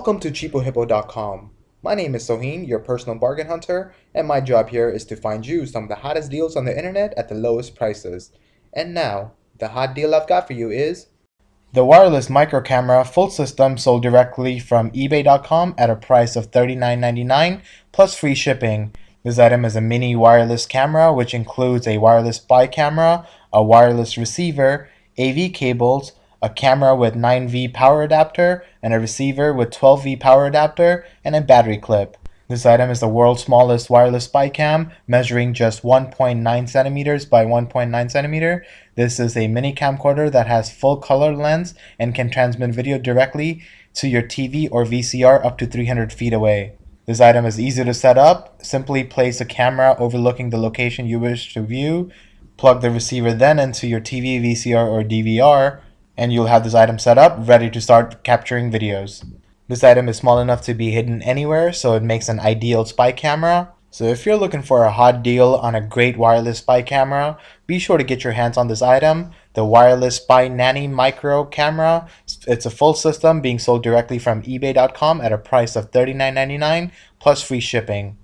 Welcome to CheapoHippo.com. My name is Sohin, your personal bargain hunter, and my job here is to find you some of the hottest deals on the internet at the lowest prices. And now, the hot deal I've got for you is the wireless micro camera full system sold directly from eBay.com at a price of $39.99 plus free shipping. This item is a mini wireless camera which includes a wireless spy camera, a wireless receiver, AV cables, a camera with 9V power adapter, and a receiver with 12V power adapter, and a battery clip. This item is the world's smallest wireless spy cam, measuring just 1.9 centimeters by 1.9 centimeter. This is a mini camcorder that has full color lens and can transmit video directly to your TV or VCR up to 300 feet away. This item is easy to set up. Simply place a camera overlooking the location you wish to view. Plug the receiver then into your TV, VCR, or DVR, and you'll have this item set up, ready to start capturing videos. This item is small enough to be hidden anywhere, so it makes an ideal spy camera. So if you're looking for a hot deal on a great wireless spy camera, be sure to get your hands on this item, the Wireless Spy Nanny Micro Camera. It's a full system being sold directly from ebay.com at a price of $39.99 plus free shipping.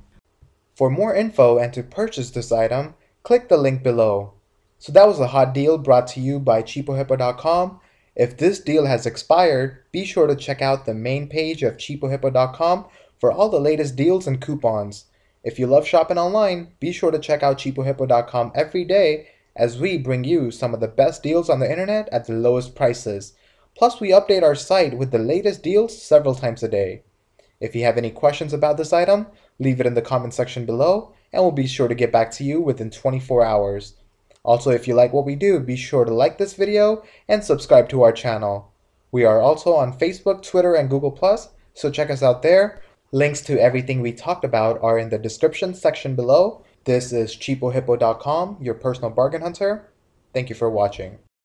For more info and to purchase this item, click the link below. So that was a hot deal brought to you by cheapohippo.com. If this deal has expired, be sure to check out the main page of cheapohippo.com for all the latest deals and coupons. If you love shopping online, be sure to check out cheapohippo.com every day as we bring you some of the best deals on the internet at the lowest prices. Plus, we update our site with the latest deals several times a day. If you have any questions about this item, leave it in the comment section below and we'll be sure to get back to you within 24 hours. Also, if you like what we do, be sure to like this video and subscribe to our channel. We are also on Facebook, Twitter, and Google+, so check us out there. Links to everything we talked about are in the description section below. This is cheapohippo.com, your personal bargain hunter. Thank you for watching.